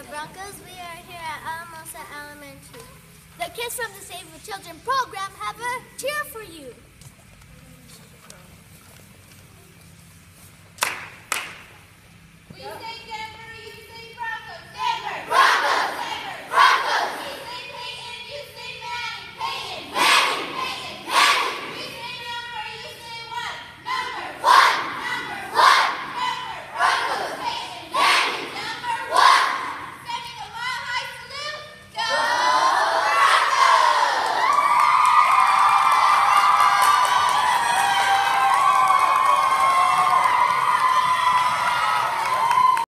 The Broncos. We are here at Alamosa Elementary. The kids from the Save the Children program have a cheer for you.